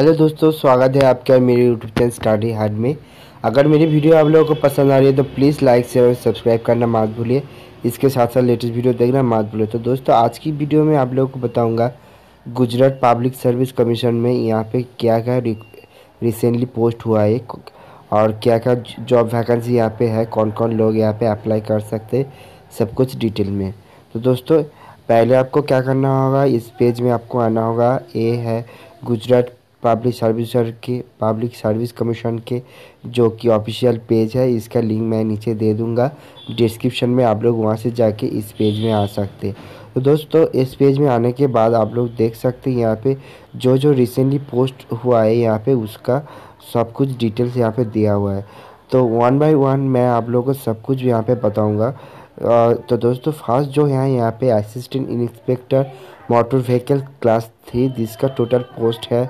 Hello दोस्तों, स्वागत है आपका मेरे यूट्यूब चैनल स्टडी हार्ड में। अगर मेरी वीडियो आप लोगों को पसंद आ रही है तो प्लीज़ लाइक शेयर और सब्सक्राइब करना मत भूलिए। इसके साथ साथ लेटेस्ट वीडियो देखना मत भूलिए। तो दोस्तों, आज की वीडियो में आप लोगों को बताऊँगा, गुजरात पब्लिक सर्विस कमीशन में यहाँ पे क्या क्या रिसेंटली पोस्ट हुआ है, और क्या क्या जॉब वैकेंसी यहाँ पे है कौन कौन लोग यहाँ पे अप्लाई कर सकते सब कुछ डिटेल में। तो दोस्तों, पहले आपको क्या करना होगा, इस पेज में आपको आना होगा, ये है गुजरात पब्लिक सर्विस के पब्लिक सर्विस कमीशन के, जो कि ऑफिशियल पेज है, इसका लिंक मैं नीचे दे दूँगा। डिस्क्रिप्शन में आप लोग वहाँ से जाके इस पेज में आ सकते तो दोस्तों, इस पेज में आने के बाद आप लोग देख सकते हैं, यहाँ पे जो जो रिसेंटली पोस्ट हुआ है, यहाँ पे उसका सब कुछ डिटेल्स यहाँ पे दिया हुआ है। तो वन बाय वन मैं आप लोगों को सब कुछ यहाँ पे बताऊँगा। तो दोस्तों फ़र्स्ट जो है, यहाँ पे assistant inspector motor vehicle class three जिसका टोटल पोस्ट है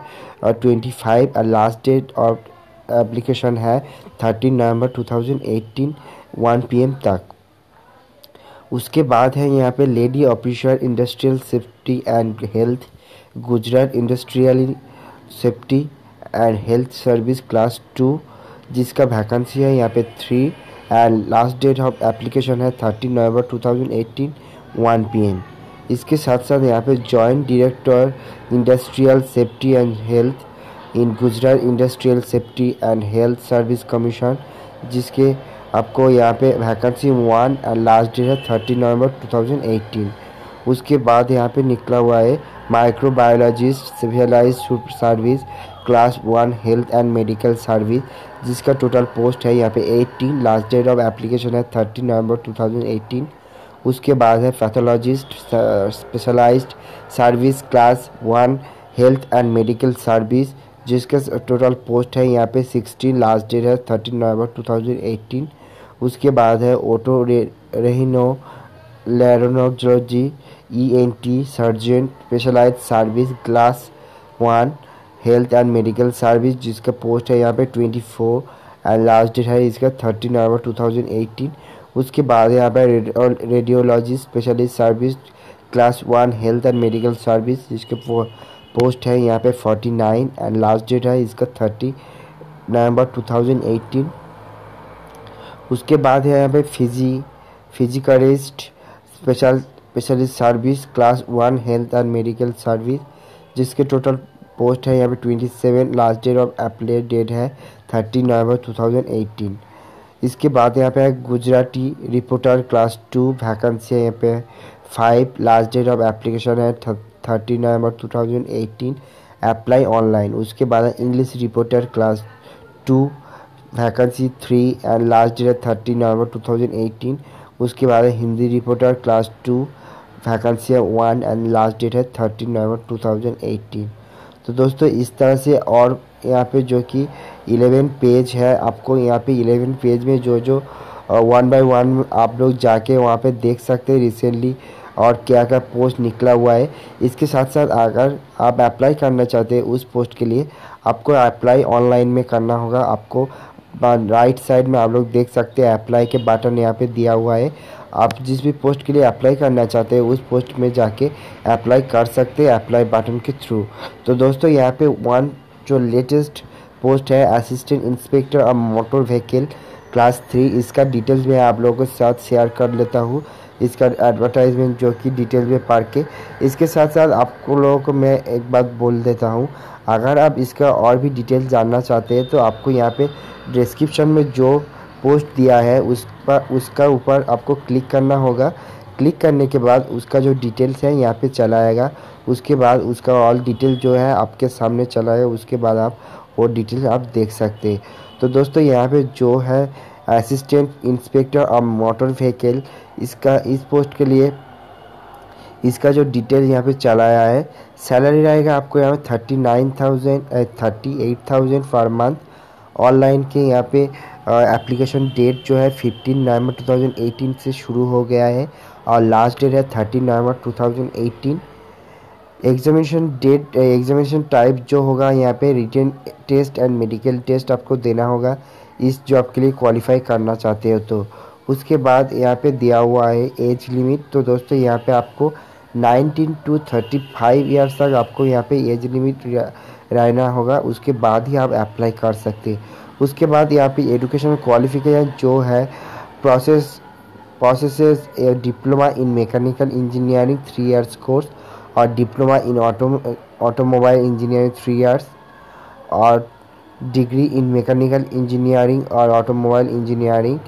ट्वेंटी फाइव और लास्ट डेट ऑफ़ एप्लीकेशन है thirteen November two thousand eighteen one PM तक. उसके बाद है यहाँ पे lady officer industrial safety and health Gujarat industrial safety and health service class two जिसका वैकेंसी है यहाँ पे three and last date of application है thirteen November two thousand eighteen one P इसके साथ साथ यहाँ पे joint director industrial safety and health in Gujarat industrial safety and health service commission जिसके आपको यहाँ पे vacancy one and last date है थर्टी नवंबर 2018 उसके बाद यहाँ पे निकला हुआ है microbiologist civilise service class one health and medical service जिसका टोटल पोस्ट है यहाँ पे 18 लास्ट डेट ऑफ़ एप्लीकेशन है थर्टी नवंबर 2018 उसके बाद है pathologist specialised service class one health and medical service जिसके टोटल पोस्ट है यहाँ पे सिक्सटीन लास्ट डेट है thirteen November two thousand eighteen उसके बाद है otorhinolaryngology E N T surgeon specialise service class one health and medical service जिसका post है यहाँ पे twenty four and last date है इसका thirteen November two thousand eighteen उसके बाद यहाँ पर radiology specialist service class one health and medical service जिसके पोस्ट है यहाँ पे forty nine and last date है इसका thirty November two thousand eighteen उसके बाद है यहाँ पे physi physicalist special specialist service class one health and medical service जिसके टोटल पोस्ट है यहाँ पे twenty seven last date of apply date है thirty November two thousand eighteen इसके बाद यहाँ पे है Gujarati reporter class two vacancy है यहाँ पे। Five last date of application है thirty November two thousand eighteen apply online उसके बाद English reporter class two vacancy three and last date है thirty November two thousand eighteen उसके बाद Hindi reporter class two vacancy है one and last date है thirty November two thousand eighteen तो दोस्तों, इस तरह से और यहाँ पे जो कि इलेवन पेज है। आपको यहाँ पे इलेवन पेज में जो जो वन बाय वन आप लोग जाके वहाँ पे देख सकते हैं रिसेंटली और क्या क्या पोस्ट निकला हुआ है। इसके साथ साथ अगर आप अप्लाई करना चाहते हैं उस पोस्ट के लिए, आपको अप्लाई ऑनलाइन में करना होगा। आपको राइट साइड में आप लोग देख सकते हैं अप्लाई के बटन यहाँ पे दिया हुआ है। आप जिस भी पोस्ट के लिए अप्लाई करना चाहते हैं उस पोस्ट में जाके अप्लाई कर सकते हैं अप्लाई बटन के थ्रू तो दोस्तों यहाँ पे वन जो लेटेस्ट पोस्ट है। Assistant inspector of motor vehicle class three इसका डिटेल्स मैं आप लोगों के साथ शेयर कर लेता हूँ। इसका एडवर्टाइजमेंट जो कि डिटेल में पढ़ के। इसके साथ साथ आपको लोगों को मैं एक बात बोल देता हूँ। अगर आप इसका और भी डिटेल जानना चाहते हैं तो आपको यहाँ पे डिस्क्रिप्शन में जो पोस्ट दिया है उस पर उसका ऊपर आपको क्लिक करना होगा। क्लिक करने के बाद उसका जो डिटेल्स है यहाँ पे चला आएगा। उसके बाद उसका ऑल डिटेल जो है आपके सामने चला है, उसके बाद आप वो डिटेल आप देख सकते हैं। तो दोस्तों, यहाँ पे जो है assistant inspector of motor vehicle इसका, इस पोस्ट के लिए इसका जो डिटेल यहाँ पे चलाया है। सैलरी रहेगा आपको यहाँ पे thirty nine thousand thirty eight thousand per month online के यहाँ पे एप्लीकेशन डेट जो है फिफ्टीन नवंबर 2018 से शुरू हो गया है और लास्ट डेट है thirteen November 2018 examination date examination type जो होगा, यहाँ पे return test and medical test आपको देना होगा, इस जॉब के लिए क्वालिफाई करना चाहते हो तो। उसके बाद यहाँ पे दिया हुआ है एज लिमिट तो दोस्तों, यहाँ पे आपको 19 टू 35 ईयर्स तक आपको यहाँ पे एज लिमिट रहना होगा। उसके बाद ही आप अप्लाई कर सकते हैं। उसके बाद यहाँ पे एजुकेशन क्वालिफिकेशन जो है process process diploma in mechanical engineering three years course और diploma in auto automobile engineering three years और डिग्री इन मैकेनिकल इंजीनियरिंग और automobile engineering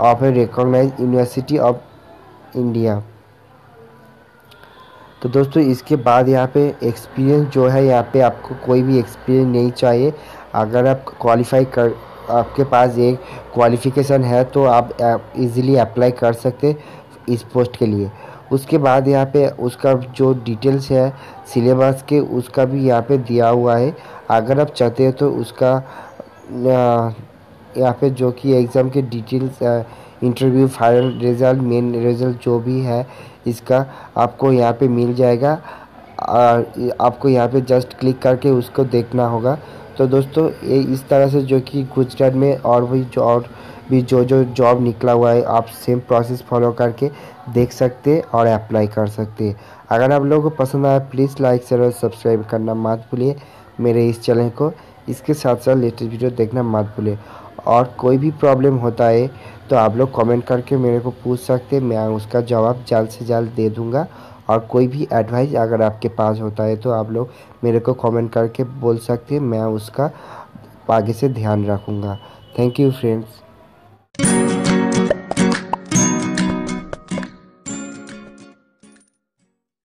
of a recognise university of India तो दोस्तों, इसके बाद यहाँ पे एक्सपीरियंस जो है, यहाँ पे आपको कोई भी एक्सपीरियंस नहीं चाहिए। अगर आप क्वालिफाई कर, आपके पास एक क्वालिफिकेशन है तो आप इजीली अप्लाई कर सकते इस पोस्ट के लिए। उसके बाद यहाँ पे उसका जो डिटेल्स है सिलेबस के, उसका भी यहाँ पे दिया हुआ है। अगर आप चाहते हैं तो उसका यहाँ पे जो कि एग्ज़ाम के details interview final result main result जो भी है, इसका आपको यहाँ पे मिल जाएगा। और आपको यहाँ पे जस्ट क्लिक करके उसको देखना होगा। तो दोस्तों, ये इस तरह से जो कि गुजरात में और भी जो, और भी जो जो जॉब निकला हुआ है, आप सेम प्रोसेस फॉलो करके देख सकते हैं और अप्लाई कर सकते हैं। अगर आप लोगों को पसंद आया प्लीज़ लाइक शेयर और सब्सक्राइब करना मत भूलिए। मेरे इस चैनल को, इसके साथ साथ लेटेस्ट वीडियो देखना मत भूलिए। और कोई भी प्रॉब्लम होता है तो आप लोग कमेंट करके मेरे को पूछ सकते हैं। मैं उसका जवाब जल्द से जल्द दे दूँगा। और कोई भी एडवाइस अगर आपके पास होता है तो आप लोग मेरे को कमेंट करके बोल सकते हैं। मैं उसका आगे से ध्यान रखूँगा। Thank you friends